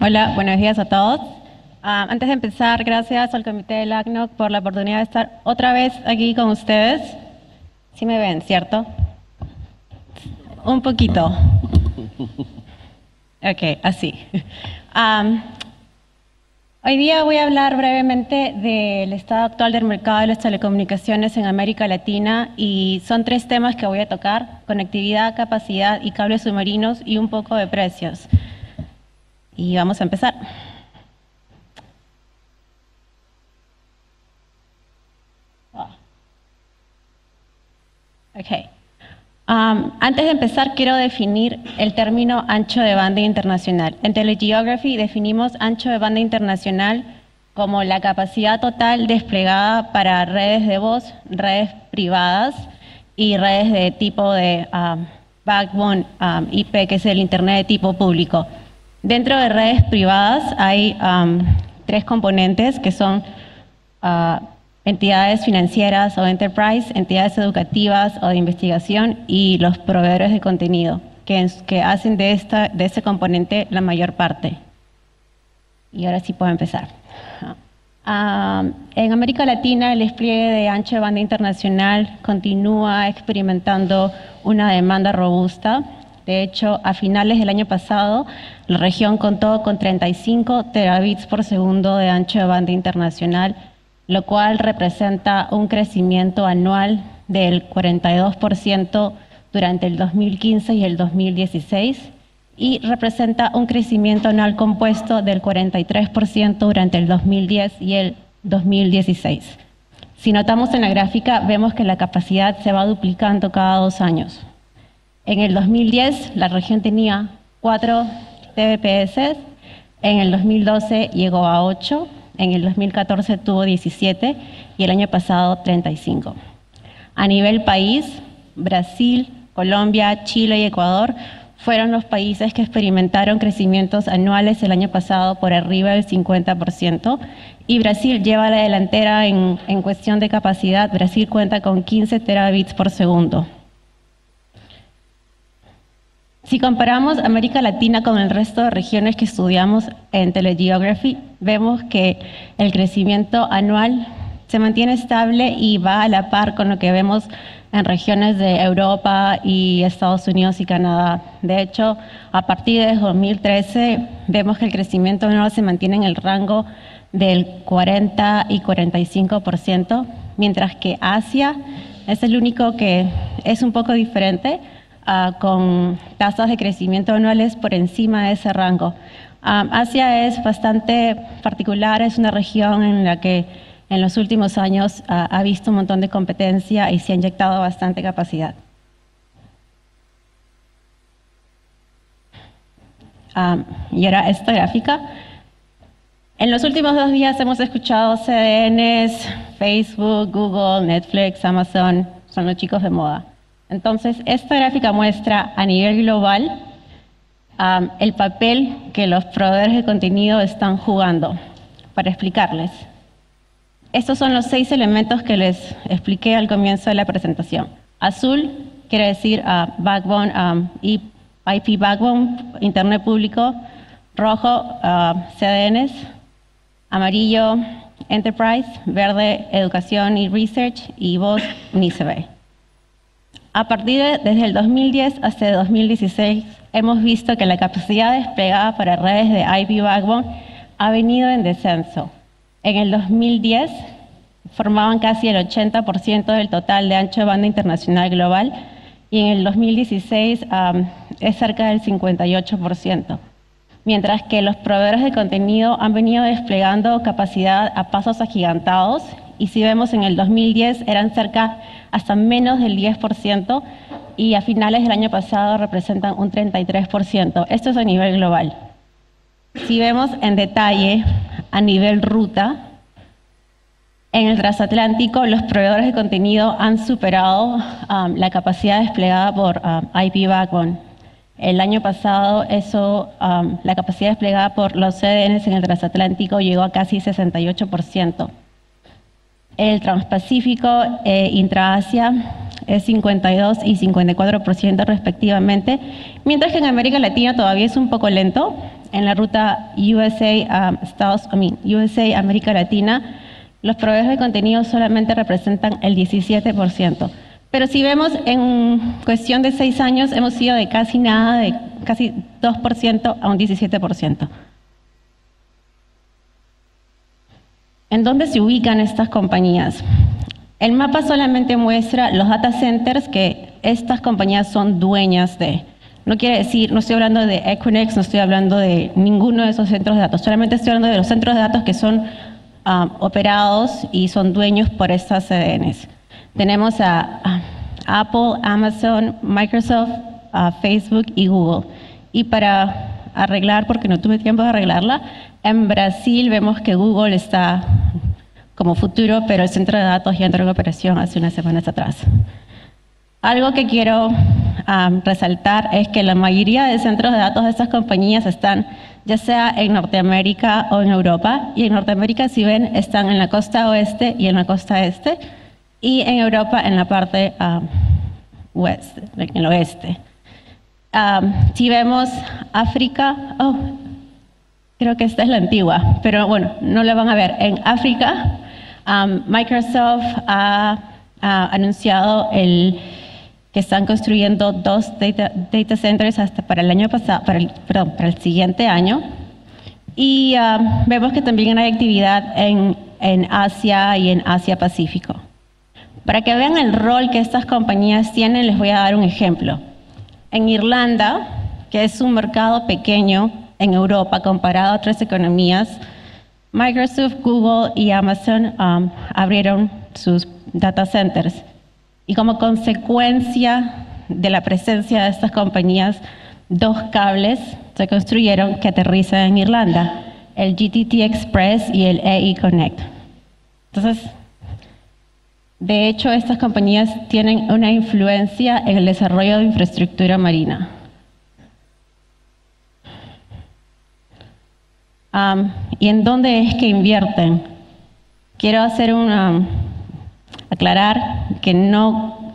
Hola, buenos días a todos. Ah, antes de empezar, gracias al comité del ACNOC por la oportunidad de estar otra vez aquí con ustedes. Sí me ven, ¿cierto? Un poquito. Ok, así. Hoy día voy a hablar brevemente del estado actual del mercado de las telecomunicaciones en América Latina y son tres temas que voy a tocar, conectividad, capacidad y cables submarinos y un poco de precios. Y vamos a empezar. Ah. Ok. Um, antes de empezar, quiero definir el término ancho de banda internacional. En Telegeography definimos ancho de banda internacional como la capacidad total desplegada para redes de voz, redes privadas y redes de tipo de um, backbone um, IP, que es el Internet de tipo público. Dentro de redes privadas hay tres componentes que son uh, entidades financieras o enterprise, entidades educativas o de investigación y los proveedores de contenido, que, hacen de, esta, de ese componente la mayor parte. Y ahora sí puedo empezar. Ah, en América Latina, el despliegue de ancho de banda internacional continúa experimentando una demanda robusta. De hecho, a finales del año pasado, la región contó con 35 terabits por segundo de ancho de banda internacional, lo cual representa un crecimiento anual del 42% durante el 2015 y el 2016 y representa un crecimiento anual compuesto del 43% durante el 2010 y el 2016. Si notamos en la gráfica, vemos que la capacidad se va duplicando cada dos años. En el 2010 la región tenía 4 TBPS, en el 2012 llegó a 8 en el 2014 tuvo 17 y el año pasado 35. A nivel país, Brasil, Colombia, Chile y Ecuador fueron los países que experimentaron crecimientos anuales el año pasado por arriba del 50% y Brasil lleva la delantera en, en cuestión de capacidad. Brasil cuenta con 15 terabits por segundo. Si comparamos América Latina con el resto de regiones que estudiamos en Telegeography, vemos que el crecimiento anual se mantiene estable y va a la par con lo que vemos en regiones de Europa y Estados Unidos y Canadá. De hecho, a partir de 2013 vemos que el crecimiento anual se mantiene en el rango del 40 y 45%, mientras que Asia es el único que es un poco diferente Ah, con tasas de crecimiento anuales por encima de ese rango. Ah, Asia es bastante particular, es una región en la que en los últimos años ah, ha visto un montón de competencia y se ha inyectado bastante capacidad. y ahora esta gráfica. En los últimos dos días hemos escuchado CDNs, Facebook, Google, Netflix, Amazon, son los chicos de moda. Entonces, esta gráfica muestra a nivel global el papel que los proveedores de contenido están jugando. Para explicarles, estos son los seis elementos que les expliqué al comienzo de la presentación. Azul quiere decir uh, backbone, IP backbone, Internet público. Rojo, CDNs. Amarillo, Enterprise. Verde, Educación y Research. Y voz, NICB. A partir de, desde el 2010 hasta el 2016, hemos visto que la capacidad desplegada para redes de IP Backbone ha venido en descenso. En el 2010 formaban casi el 80% del total de ancho de banda internacional global y en el 2016 es cerca del 58%, mientras que los proveedores de contenido han venido desplegando capacidad a pasos agigantados y si vemos en el 2010 eran cerca hasta menos del 10% y a finales del año pasado representan un 33%. Esto es a nivel global. Si vemos en detalle a nivel ruta, en el transatlántico los proveedores de contenido han superado um, la capacidad desplegada por um, IP Backbone. El año pasado eso, um, la capacidad desplegada por los CDNs en el transatlántico llegó a casi 68% el Transpacífico e Intraasia es 52 y 54% respectivamente, mientras que en América Latina todavía es un poco lento, en la ruta USA, um, Estados, I mean, USA América Latina, los proveedores de contenido solamente representan el 17%. Pero si vemos en cuestión de seis años, hemos ido de casi nada, de casi 2% a un 17%. ¿En dónde se ubican estas compañías? El mapa solamente muestra los data centers que estas compañías son dueñas de. No quiere decir, no estoy hablando de Equinix, no estoy hablando de ninguno de esos centros de datos, solamente estoy hablando de los centros de datos que son um, operados y son dueños por estas CDNs. Tenemos a, Apple, Amazon, Microsoft, Facebook y Google. Y para arreglar, porque no tuve tiempo de arreglarla, en Brasil vemos que Google está como futuro, pero el centro de datos ya entró en operación hace unas semanas atrás. Algo que quiero resaltar es que la mayoría de centros de datos de estas compañías están ya sea en Norteamérica o en Europa. Y en Norteamérica, si ven, están en la costa oeste y en la costa este. Y en Europa en la parte oeste, en el oeste. si vemos África, oh, creo que esta es la antigua, pero bueno, no la van a ver. En África, Microsoft ha anunciado el que están construyendo dos data, centers hasta para el año pasado, para el, perdón, para el siguiente año. Y um, vemos que también hay actividad en, en Asia y en Asia Pacífico. Para que vean el rol que estas compañías tienen, les voy a dar un ejemplo. En Irlanda, que es un mercado pequeño en Europa comparado a otras economías, Microsoft, Google y Amazon um, abrieron sus data centers. Y como consecuencia de la presencia de estas compañías, dos cables se construyeron que aterrizan en Irlanda, el GTT Express y el EE Connect. Entonces, de hecho, estas compañías tienen una influencia en el desarrollo de infraestructura marina. ¿Y en dónde es que invierten? Quiero hacer una, aclarar que no,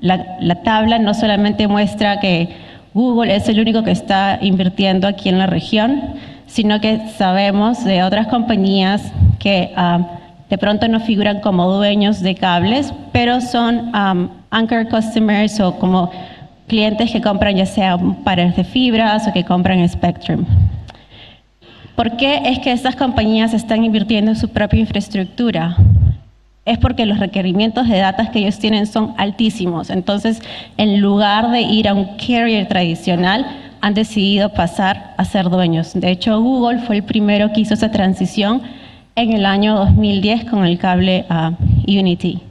la, tabla no solamente muestra que Google es el único que está invirtiendo aquí en la región, sino que sabemos de otras compañías que ah, de pronto no figuran como dueños de cables, pero son um, anchor customers o como clientes que compran ya sea pares de fibras o que compran Spectrum. ¿Por qué es que estas compañías están invirtiendo en su propia infraestructura? es porque los requerimientos de datos que ellos tienen son altísimos. Entonces, en lugar de ir a un carrier tradicional, han decidido pasar a ser dueños. De hecho, Google fue el primero que hizo esa transición en el año 2010 con el cable a Unity.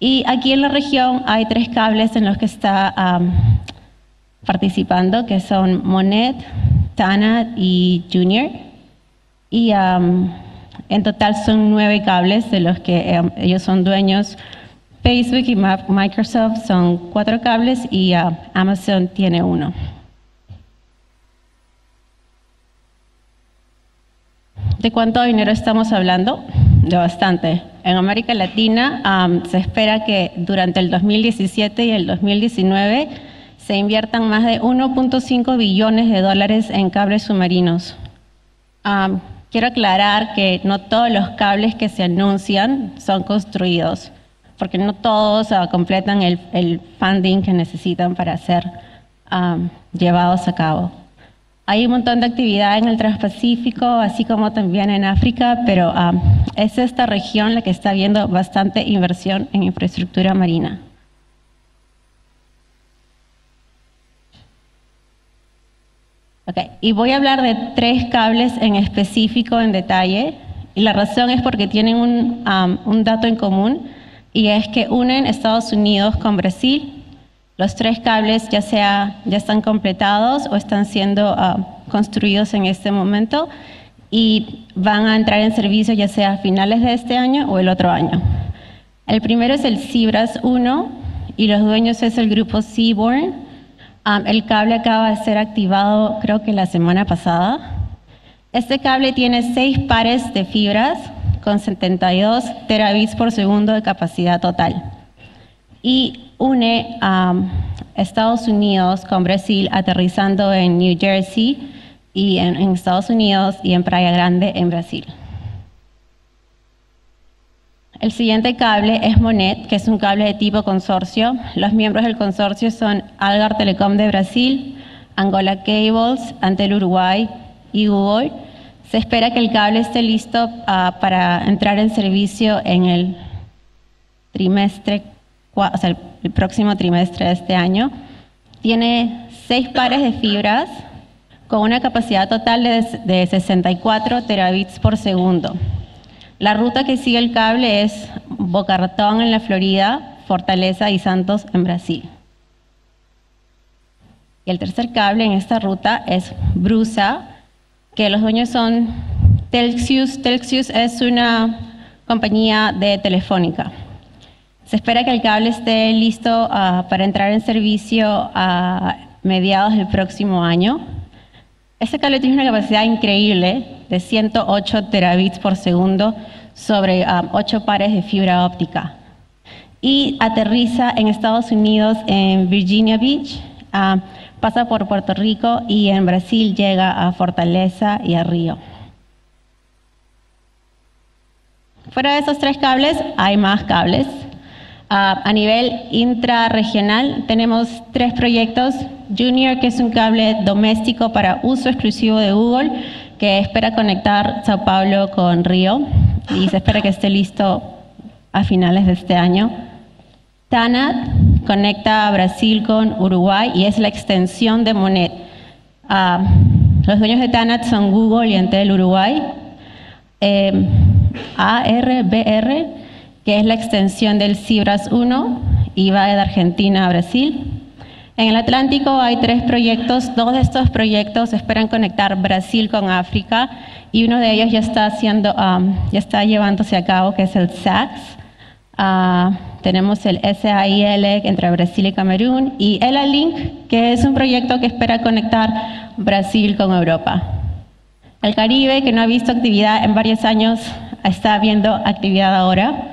Y aquí en la región hay tres cables en los que está participando, que son Monet, Tana y Junior. Y en total son nueve cables de los que eh, ellos son dueños. Facebook y Microsoft son cuatro cables y uh, Amazon tiene uno. ¿De cuánto dinero estamos hablando? De bastante. En América Latina um, se espera que durante el 2017 y el 2019 se inviertan más de 1.5 billones de dólares en cables submarinos. Um, Quiero aclarar que no todos los cables que se anuncian son construidos, porque no todos completan el, funding que necesitan para ser um, llevados a cabo. Hay un montón de actividad en el Transpacífico, así como también en África, pero um, es esta región la que está viendo bastante inversión en infraestructura marina. Y voy a hablar de tres cables en específico, en detalle. Y la razón es porque tienen un, um, un dato en común y es que unen Estados Unidos con Brasil. Los tres cables ya, sea, ya están completados o están siendo uh, construidos en este momento y van a entrar en servicio ya sea a finales de este año o el otro año. El primero es el Cibras 1 y los dueños es el grupo Seaborn el cable acaba de ser activado creo que la semana pasada. Este cable tiene seis pares de fibras con 72 terabits por segundo de capacidad total y une a Estados Unidos con Brasil aterrizando en New Jersey y en Estados Unidos y en Praia Grande en Brasil. El siguiente cable es Monet, que es un cable de tipo consorcio. Los miembros del consorcio son Algar Telecom de Brasil, Angola Cables, Antel Uruguay y Google. Se espera que el cable esté listo ah, para entrar en servicio en el trimestre, el próximo trimestre de este año. Tiene seis pares de fibras con una capacidad total de, de 64 terabits por segundo. La ruta que sigue el cable es Boca Ratón en la Florida, Fortaleza y Santos en Brasil. Y el tercer cable en esta ruta es Brusa, que los dueños son Telxius. Telxius es una compañía de telefónica. Se espera que el cable esté listo ah, para entrar en servicio a mediados del próximo año. Este cable tiene una capacidad increíble de 108 terabits por segundo sobre ah, 8 pares de fibra óptica. Y aterriza en Estados Unidos en Virginia Beach, ah, pasa por Puerto Rico y en Brasil llega a Fortaleza y a Río. Fuera de esos tres cables, hay más cables. Ah, a nivel intrarregional tenemos tres proyectos. Junior, que es un cable doméstico para uso exclusivo de Google, que espera conectar Sao Paulo con Río y se espera que esté listo a finales de este año. TANAT conecta a Brasil con Uruguay y es la extensión de Monet. Ah, los dueños de TANAT son Google y Entel Uruguay. Eh, ARBR, que es la extensión del Cibras 1 y va de Argentina a Brasil. En el Atlántico hay tres proyectos, dos de estos proyectos esperan conectar Brasil con África y uno de ellos ya está haciendo, um, ya está llevándose a cabo, que es el SACS. Ah, tenemos el SAIL entre Brasil y Camerún y ELA-Link, que es un proyecto que espera conectar Brasil con Europa. El Caribe, que no ha visto actividad en varios años, está viendo actividad ahora.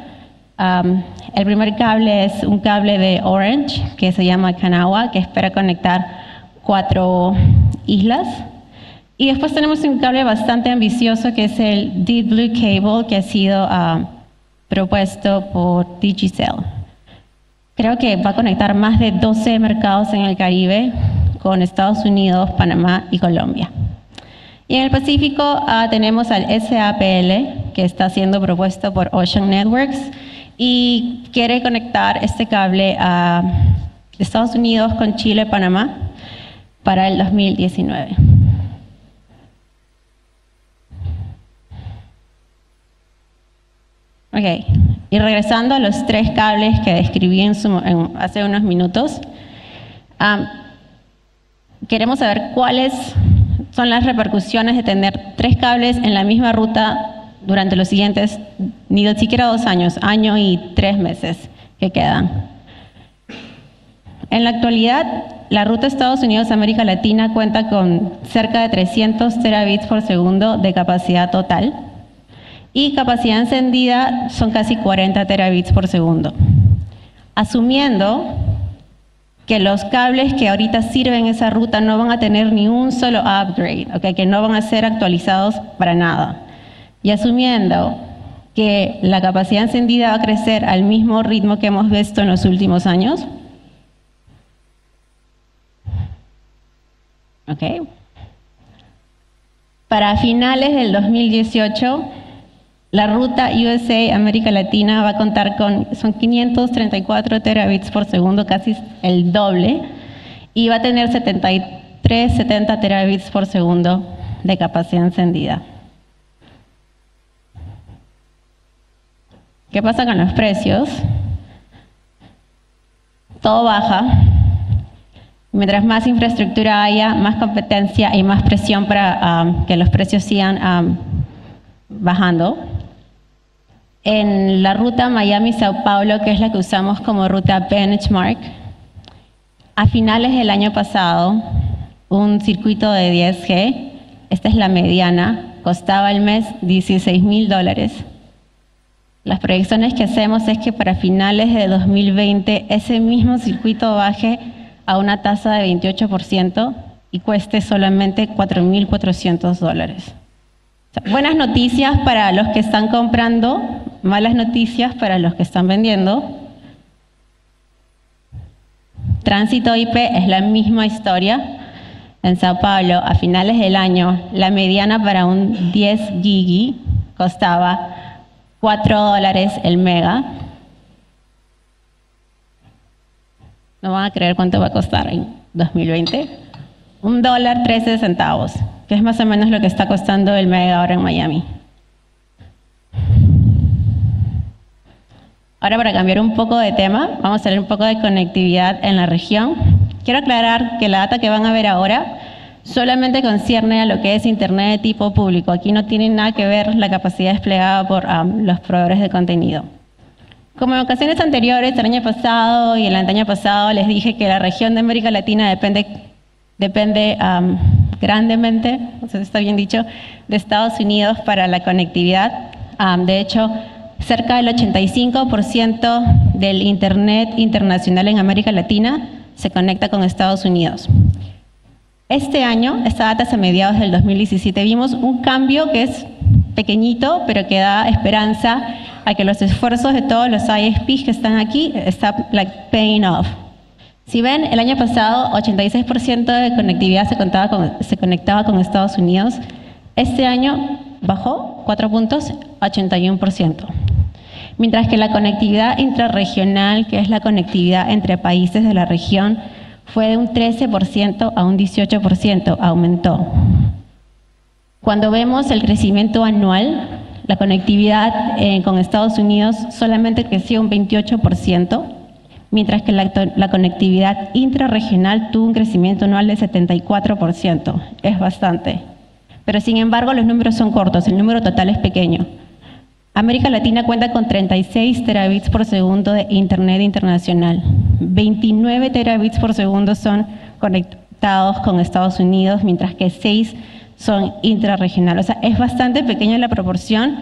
Um, el primer cable es un cable de Orange, que se llama Kanawha, que espera conectar cuatro islas. Y después tenemos un cable bastante ambicioso, que es el Deep Blue Cable, que ha sido ah, propuesto por Digicel. Creo que va a conectar más de 12 mercados en el Caribe con Estados Unidos, Panamá y Colombia. Y en el Pacífico ah, tenemos al SAPL, que está siendo propuesto por Ocean Networks y quiere conectar este cable a Estados Unidos con Chile, Panamá para el 2019. Ok, y regresando a los tres cables que describí en su- en- hace unos minutos, am, queremos saber cuáles son las repercusiones de tener tres cables en la misma ruta durante los siguientes, ni siquiera dos años, año y tres meses que quedan. En la actualidad, la ruta Estados Unidos-América Latina cuenta con cerca de 300 terabits por segundo de capacidad total y capacidad encendida son casi 40 terabits por segundo. Asumiendo que los cables que ahorita sirven esa ruta no van a tener ni un solo upgrade, ¿ok? que no van a ser actualizados para nada. Y asumiendo que la capacidad encendida va a crecer al mismo ritmo que hemos visto en los últimos años. Para finales del 2018, la ruta USA América Latina va a contar con, son 534 terabits por segundo, casi el doble, y va a tener 73, 70 terabits por segundo de capacidad encendida. ¿Qué pasa con los precios? Todo baja. Mientras más infraestructura haya, más competencia y más presión para um, que los precios sigan um, bajando. En la ruta Miami-Sao Paulo, que es la que usamos como ruta benchmark, a finales del año pasado, un circuito de 10G, esta es la mediana, costaba al mes 16 mil dólares. Las proyecciones que hacemos es que para finales de 2020 ese mismo circuito baje a una tasa de 28% y cueste solamente 4.400 dólares. buenas noticias para los que están comprando, malas noticias para los que están vendiendo. Tránsito IP es la misma historia. En Sao Paulo, a finales del año, la mediana para un 10 gigi costaba 4 dólares el mega. No van a creer cuánto va a costar en 2020. Un dólar 13 centavos, que es más o menos lo que está costando el mega ahora en Miami. Ahora para cambiar un poco de tema, vamos a ver un poco de conectividad en la región. Quiero aclarar que la data que van a ver ahora solamente concierne a lo que es Internet de tipo público. Aquí no tiene nada que ver la capacidad desplegada por los proveedores de contenido. Como en ocasiones anteriores, el año pasado y el año pasado, les dije que la región de América Latina depende, depende um, grandemente, está bien dicho, de Estados Unidos para la conectividad. Um, de hecho, cerca del 85% del Internet internacional en América Latina se conecta con Estados Unidos. Este año, esta data es a mediados del 2017, vimos un cambio que es pequeñito, pero que da esperanza a que los esfuerzos de todos los ISPs que están aquí están like, paying off. Si ven, el año pasado 86% de conectividad se, se conectaba con Estados Unidos. Este año bajó 4 puntos, 81% mientras que la conectividad intrarregional, que es la conectividad entre países de la región, fue de un 13% a un 18%, aumentó. Cuando vemos el crecimiento anual, la conectividad eh, con Estados Unidos solamente creció un 28%, mientras que la, la conectividad intrarregional tuvo un crecimiento anual de 74%. Es bastante. Pero sin embargo, los números son cortos, el número total es pequeño. América Latina cuenta con 36 terabits por segundo de Internet internacional. 29 terabits por segundo son conectados con Estados Unidos, mientras que 6 son intrarregionales. O sea, es bastante pequeña la proporción,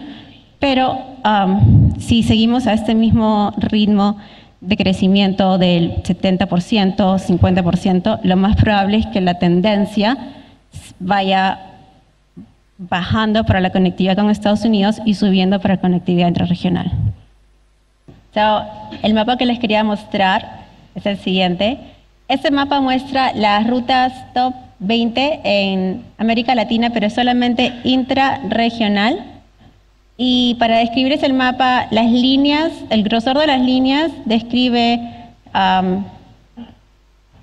pero um, si seguimos a este mismo ritmo de crecimiento del 70%, 50%, lo más probable es que la tendencia vaya bajando para la conectividad con Estados Unidos y subiendo para la conectividad intrarregional. el mapa que les quería mostrar es el siguiente. Este mapa muestra las rutas top 20 en América Latina, pero solamente intrarregional. Y para describirles el mapa, las líneas, el grosor de las líneas describe um,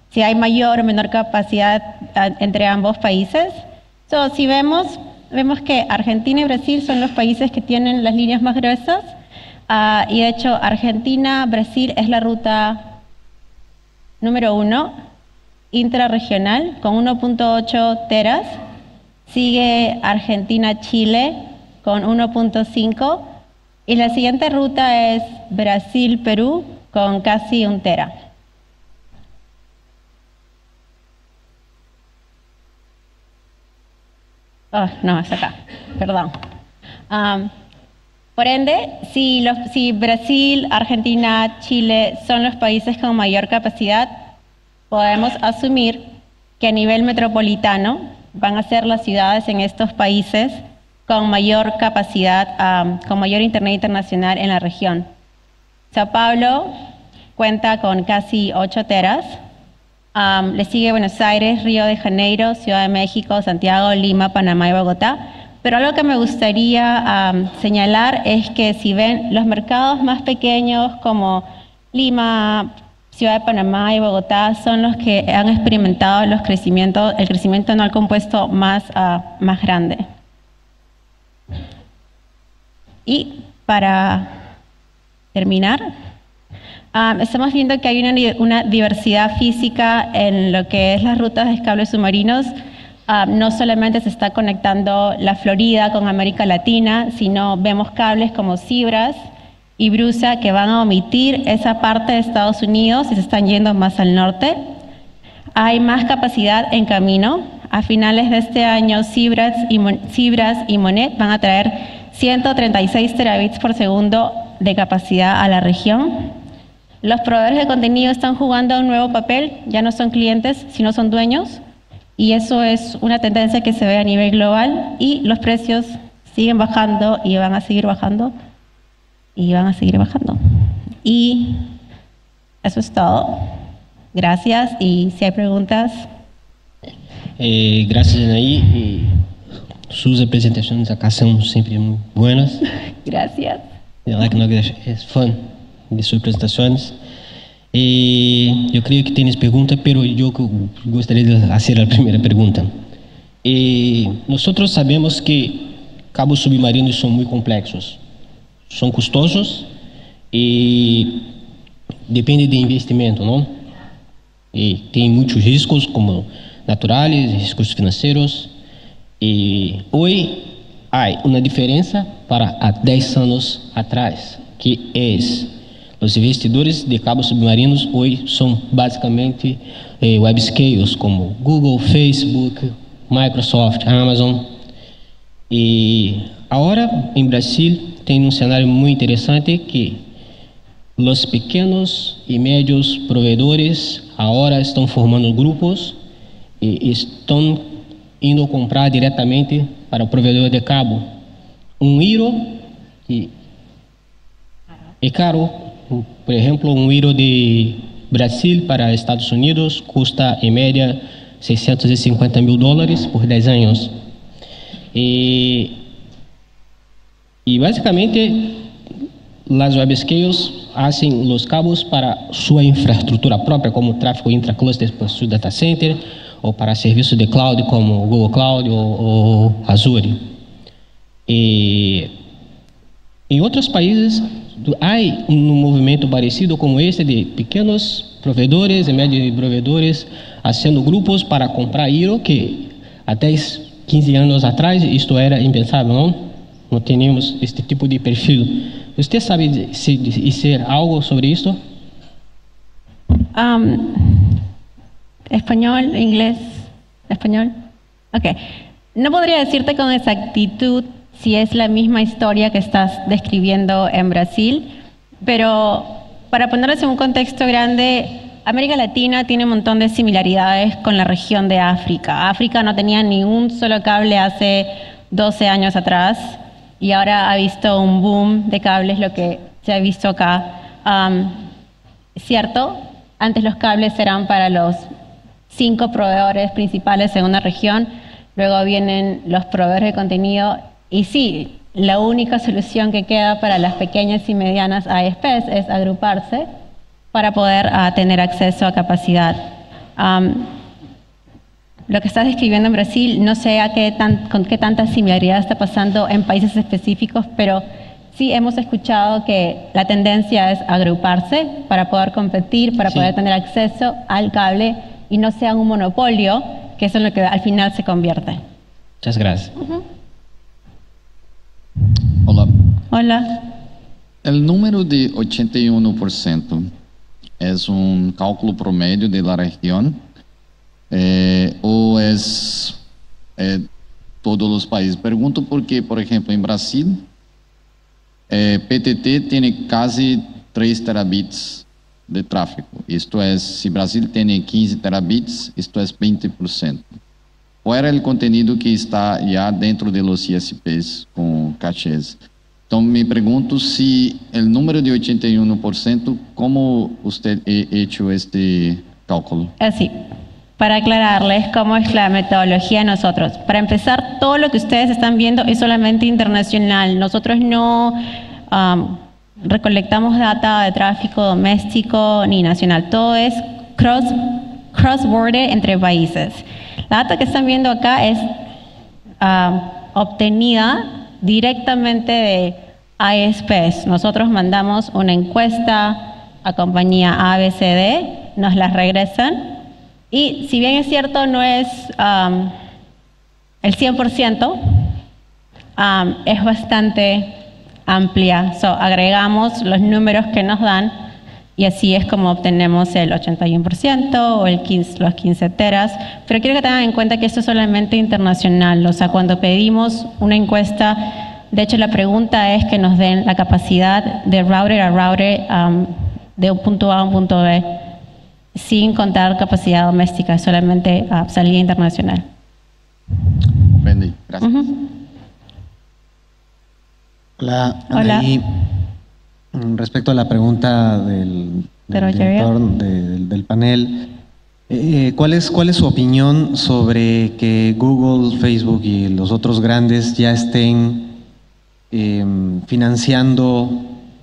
si hay mayor o menor capacidad uh, entre ambos países. So, si vemos, vemos que Argentina y Brasil son los países que tienen las líneas más gruesas ah, y de hecho Argentina-Brasil es la ruta número uno intrarregional con 1.8 teras, sigue Argentina-Chile con 1.5 y la siguiente ruta es Brasil-Perú con casi un tera. Oh, no, es acá, perdón. Por ende, si, si Brasil, Argentina, Chile son los países con mayor capacidad, podemos asumir que a nivel metropolitano van a ser las ciudades en estos países con mayor capacidad, con mayor Internet internacional en la región. Sao Paulo cuenta con casi 8 teras, le sigue Buenos Aires, Río de Janeiro, Ciudad de México, Santiago, Lima, Panamá y Bogotá. Pero algo que me gustaría señalar es que si ven los mercados más pequeños como Lima, Ciudad de Panamá y Bogotá son los que han experimentado los crecimientos, el crecimiento anual compuesto más, ah, más grande. Y para terminar, estamos viendo que hay una, diversidad física en lo que es las rutas de cables submarinos. No solamente se está conectando la Florida con América Latina, sino vemos cables como Cibras y Brusa que van a omitir esa parte de Estados Unidos y se están yendo más al norte. Hay más capacidad en camino. A finales de este año, Cibras y, Cibras y Monet van a traer 136 terabits por segundo de capacidad a la región. Los proveedores de contenido están jugando un nuevo papel, ya no son clientes, sino son dueños. Y eso es una tendencia que se ve a nivel global y los precios siguen bajando y van a seguir bajando y van a seguir bajando. Y eso es todo. Gracias y si hay preguntas. Eh, gracias, Anaí. Sus presentaciones acá son siempre muy buenas. Gracias. Verdad que no es fan de sus presentaciones. Eh, yo creo que tienes preguntas, pero yo gustaría de hacer la primera pregunta. Eh, nosotros sabemos que cabos submarinos son muy complejos, son costosos y depende de investimento, ¿no? Y tienen muchos riscos como naturales, riscos financieros. Y hoy hay una diferencia para a 10 anos atrás, que es os investidores de cabos submarinos hoje são basicamente eh, webscales como Google, Facebook, Microsoft, Amazon. E agora em Brasil tem um cenário muito interessante que os pequenos e médios provedores agora estão formando grupos e estão indo comprar diretamente para o provedor de cabo um euro que é caro por ejemplo, un giro de Brasil para Estados Unidos custa en media 650 mil dólares por 10 años. Y, y básicamente las webscales hacen los cabos para su infraestructura propia, como tráfego intracluster para su data center, o para servicios de cloud como Google Cloud o, o Azure. Y en otros países há um movimento parecido como este de pequenos provedores e médios provedores fazendo grupos para comprar hilo que até 15 anos atrás isto era impensável, não? Não tínhamos este tipo de perfil. Você sabe dizer algo sobre isto? Um, espanhol, inglés, español. Ok. No podría decirte con exactitud si es la misma historia que estás describiendo en Brasil, pero para ponerles en un contexto grande, América Latina tiene un montón de similaridades con la región de África. África no tenía ni un solo cable hace 12 años atrás y ahora ha visto un boom de cables, lo que se ha visto acá. cierto, antes los cables eran para los cinco proveedores principales en una región, luego vienen los proveedores de contenido y sí, la única solución que queda para las pequeñas y medianas ASPs es agruparse para poder ah, tener acceso a capacidad. lo que estás describiendo en Brasil, no sé a qué con qué tanta similaridad está pasando en países específicos, pero sí hemos escuchado que la tendencia es agruparse para poder competir, para poder tener acceso al cable y no sea un monopolio, que eso es lo que al final se convierte. Muchas gracias. Hola. Hola. El número de 81% es un cálculo promedio de la región eh, o eh, todos los países. Pregunto porque, por ejemplo, en Brasil, eh, PTT tiene casi 3 terabits de tráfego. Esto es, si Brasil tiene 15 terabits, esto es 20%. ¿O era el contenido que está ya dentro de los ISPs con cachés? Entonces me pregunto si el número de 81%, ¿cómo usted ha hecho este cálculo? Así, para aclararles cómo es la metodología de nosotros. Para empezar, todo lo que ustedes están viendo es solamente internacional. Nosotros no um, recolectamos data de tráfico doméstico ni nacional. Todo es cross, cross border entre países. La data que están viendo acá es ah, obtenida directamente de ISPs. Nosotros mandamos una encuesta a compañía ABCD, nos la regresan y si bien es cierto no es el 100%, es bastante amplia. agregamos los números que nos dan y así es como obtenemos el 81% o el 15, los 15 teras. Pero quiero que tengan en cuenta que esto es solamente internacional. O sea, cuando pedimos una encuesta, de hecho la pregunta es que nos den la capacidad de router a router um, de un punto A a un punto B. sin contar capacidad doméstica, solamente a salida internacional. Wendy, gracias. Ujú. Hola, Hola. Anaí. Mm, Respecto a la pregunta del, De del director de- del, del panel, eh, ¿cuál, es, ¿cuál es su opinión sobre que Google, Facebook y los otros grandes ya estén em, financiando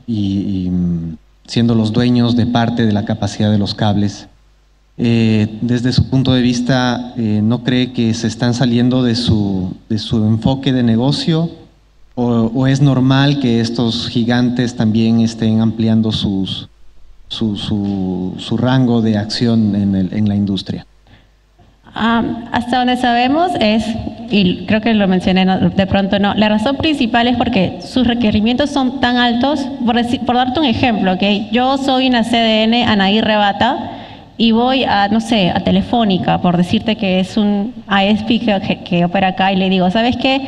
y, mm, siendo los dueños de parte de la capacidad de los cables? Eh, desde su punto de vista, eh, ¿no cree que se están saliendo de su, de su enfoque de negocio? ¿O, es normal que estos gigantes también estén ampliando sus, su, rango de acción en la industria? Am, hasta donde sabemos es, y creo que lo mencioné, de pronto no, la razón principal es porque sus requerimientos son tan altos, por, deci- por darte un ejemplo, que yo soy una CDN Anaí Rebata y voy a, no sé, a Telefónica, por decirte que es un ISP que- que opera acá y le digo, ¿sabes qué?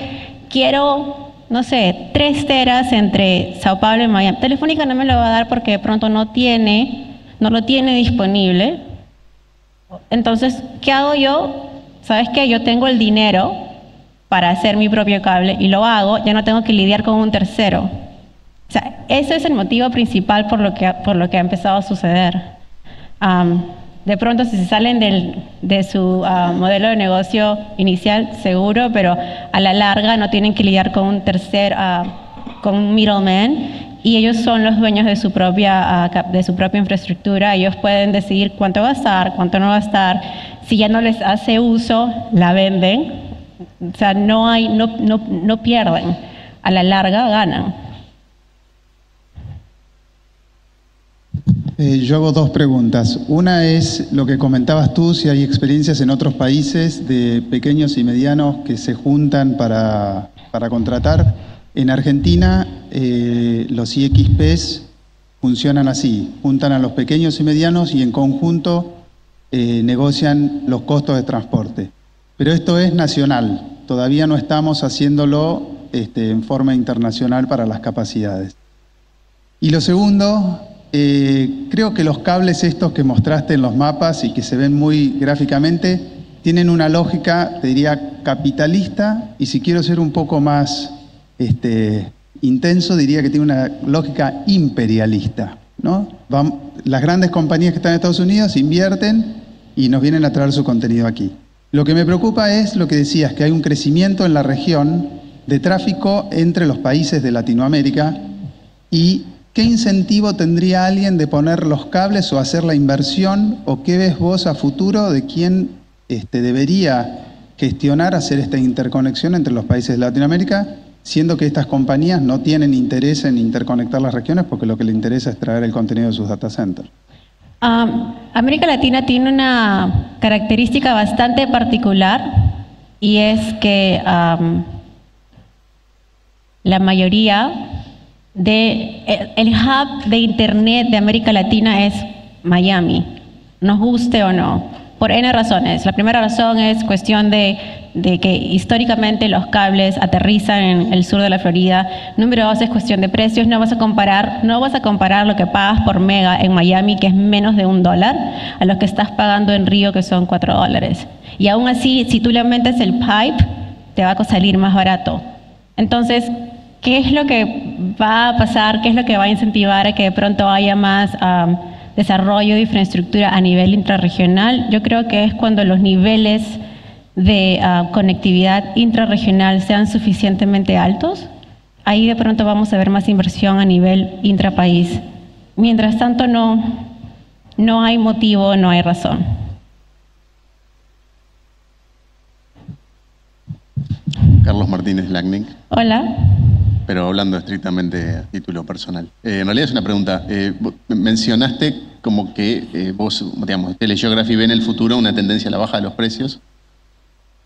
Quiero, no sé, tres teras entre Sao Paulo y Miami. Telefónica no me lo va a dar porque de pronto no tiene, no lo tiene disponible. Entonces, ¿qué hago yo? ¿Sabes qué? Yo tengo el dinero para hacer mi propio cable y lo hago, ya no tengo que lidiar con un tercero. O sea, ese es el motivo principal por lo que, por lo que ha empezado a suceder. Am, de pronto, si se salen del- de su ah, modelo de negocio inicial, seguro, pero a la larga no tienen que lidiar con un tercer, ah, con un middleman, y ellos son los dueños de su propia, ah, de su propia infraestructura. Ellos pueden decidir cuánto gastar, cuánto no gastar. Si ya no les hace uso, la venden. O sea, no, hay, no, no, no pierden. A la larga ganan. Eh, yo hago dos preguntas. Una es lo que comentabas tú, si hay experiencias en otros países de pequeños y medianos que se juntan para, para contratar. En Argentina eh, los IXPs funcionan así, juntan a los pequeños y medianos y en conjunto eh, negocian los costos de transporte. Pero esto es nacional, todavía no estamos haciéndolo este, en forma internacional para las capacidades. Y lo segundo, eh, creo que los cables estos que mostraste en los mapas y que se ven muy gráficamente, tienen una lógica, te diría, capitalista y si quiero ser un poco más este, intenso, diría que tiene una lógica imperialista. las grandes compañías que están en Estados Unidos invierten y nos vienen a traer su contenido aquí. Lo que me preocupa es lo que decías, que hay un crecimiento en la región de tráfico entre los países de Latinoamérica y qué incentivo tendría alguien de poner los cables o hacer la inversión o qué ves vos a futuro de quién este, debería gestionar hacer esta interconexión entre los países de Latinoamérica, siendo que estas compañías no tienen interés en interconectar las regiones porque lo que les interesa es traer el contenido de sus data centers. Am, América Latina tiene una característica bastante particular y es que la mayoría de el hub de internet de América Latina es Miami, nos guste o no, por N razones. La primera razón es cuestión de, de que históricamente los cables aterrizan en el sur de la Florida. Número dos es cuestión de precios. No vas a comparar, no vas a comparar lo que pagas por mega en Miami, que es menos de un dólar, a lo que estás pagando en Río, que son cuatro dólares. Y aún así, si tú le aumentas el pipe, te va a salir más barato. Entonces, ¿qué es lo que va a pasar? ¿Qué es lo que va a incentivar a que de pronto haya más desarrollo de infraestructura a nivel intrarregional? Yo creo que es cuando los niveles de ah, conectividad intrarregional sean suficientemente altos. Ahí de pronto vamos a ver más inversión a nivel intrapaís. Mientras tanto, no, no hay motivo, no hay razón. Carlos Martínez Lagnick, Hola. Pero hablando estrictamente a título personal. Eh, en realidad es una pregunta. Eh, mencionaste como que eh, vos, digamos, Telegeography ve en el futuro una tendencia a la baja de los precios.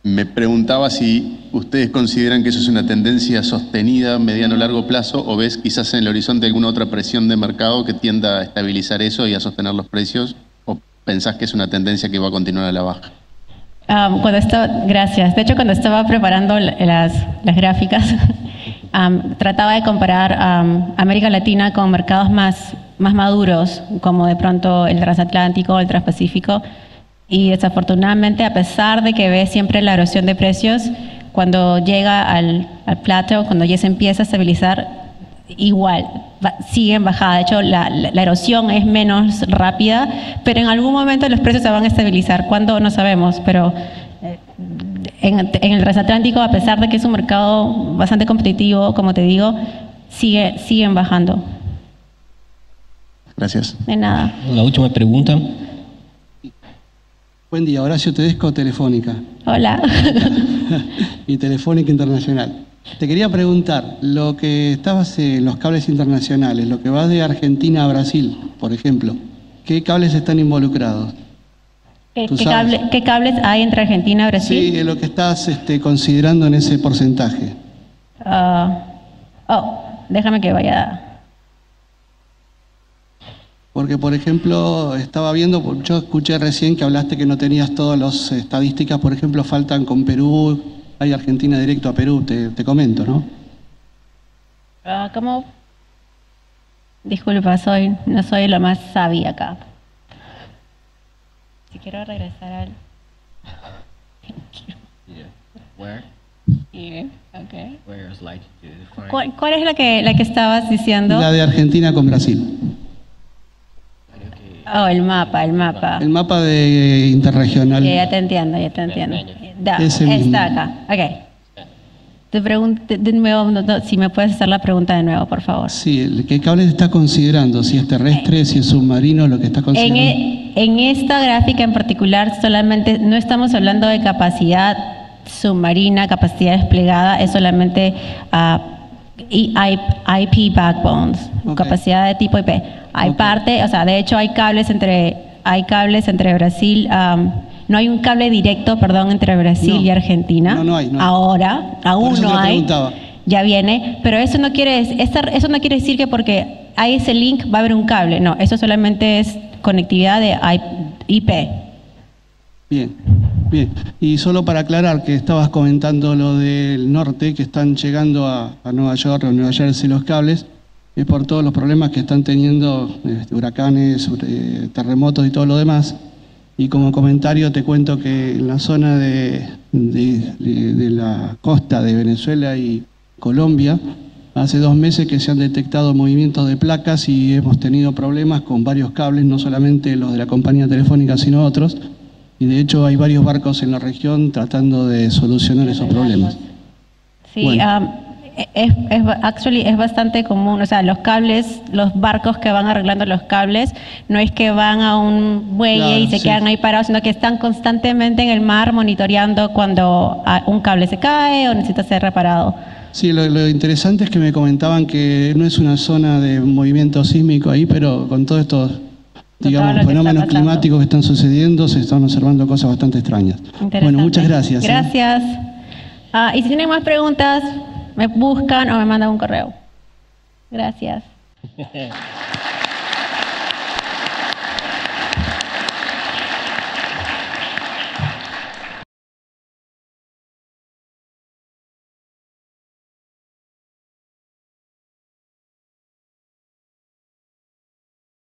Me preguntaba si ustedes consideran que eso es una tendencia sostenida a mediano o largo plazo o ves quizás en el horizonte alguna otra presión de mercado que tienda a estabilizar eso y a sostener los precios o pensás que es una tendencia que va a continuar a la baja. Um, cuando estaba, gracias. De hecho, cuando estaba preparando la- las, las gráficas, um, trataba de comparar um, América Latina con mercados más, más maduros, como de pronto el transatlántico, el transpacífico. Y desafortunadamente, a pesar de que ve siempre la erosión de precios, cuando llega al, al plato, cuando ya se empieza a estabilizar, igual, sigue en bajada. De hecho, la, la- la erosión es menos rápida, pero en algún momento los precios se van a estabilizar. ¿Cuándo? No sabemos, pero eh, en, en el transatlántico, a pesar de que es un mercado bastante competitivo, como te digo, sigue, siguen bajando. Gracias. De nada. La última pregunta. Buen día, Horacio Tedesco, Telefónica Hola. y Telefónica Internacional. Te quería preguntar, lo que estabas en los cables internacionales, lo que va de Argentina a Brasil, por ejemplo, ¿qué cables están involucrados? ¿Qué, Tú qué sabes. cable- qué cables hay entre Argentina y Brasil? Sí, lo que estás este, considerando en ese porcentaje. Ah, oh, déjame que vaya. Porque, por ejemplo, estaba viendo, yo escuché recién que hablaste que no tenías todas las estadísticas, por ejemplo, faltan con Perú, hay Argentina directo a Perú, te, te comento, ¿no? Ah, ¿Cómo? Disculpa, soy, no soy lo más sabia acá. Si quiero regresar al... Where? Yeah, okay. Where is like to find- ¿Cuál, cuál es la que, la que estabas diciendo? La de Argentina con Brasil. Oh, el mapa, el mapa. El mapa de interregional. Ya, ya te entiendo, ya te entiendo. Da, Ese mismo. está acá, ok. Te pregunto de nuevo, no, no, si me puedes hacer la pregunta de nuevo, por favor. Sí, el- ¿qué cable está considerando? Si es terrestre, si es submarino, lo que está En, considerando. e- en esta gráfica en particular, solamente no estamos hablando de capacidad submarina, capacidad desplegada, es solamente ah, IP backbones, capacidad de tipo IP. Hay parte, o sea, de hecho hay cables entre, hay cables entre Brasil, no hay un cable directo, perdón, entre Brasil No. y Argentina. No, no hay, no hay. Ahora, aún eso no hay. Ya viene, pero eso no quiere eso no quiere decir que porque hay ese link va a haber un cable. No, eso solamente es conectividad de IP. Bien, bien. Y solo para aclarar que estabas comentando lo del norte, que están llegando a, a Nueva York o Nueva Jersey los cables, es por todos los problemas que están teniendo, este, huracanes, eh, terremotos y todo lo demás. Y como comentario te cuento que en la zona de, de- de- de la costa de Venezuela y Colombia, hace dos meses que se han detectado movimientos de placas y hemos tenido problemas con varios cables, no solamente los de la compañía telefónica, sino otros. Y de hecho hay varios barcos en la región tratando de solucionar esos problemas. Sí, Bueno. am, es, es, actually, es bastante común. O sea, los cables, los barcos que van arreglando los cables, no es que van a un muelle Claro, y se sí. quedan ahí parados, sino que están constantemente en el mar monitoreando cuando ah, un cable se cae o necesita ser reparado. Sí, lo, lo interesante es que me comentaban que no es una zona de movimiento sísmico ahí, pero con todos estos digamos, fenómenos climáticos que están sucediendo, se están observando cosas bastante extrañas. Bueno, muchas gracias. ¿eh? Gracias. Ah, y si tienen más preguntas, me buscan o me mandan un correo. Gracias.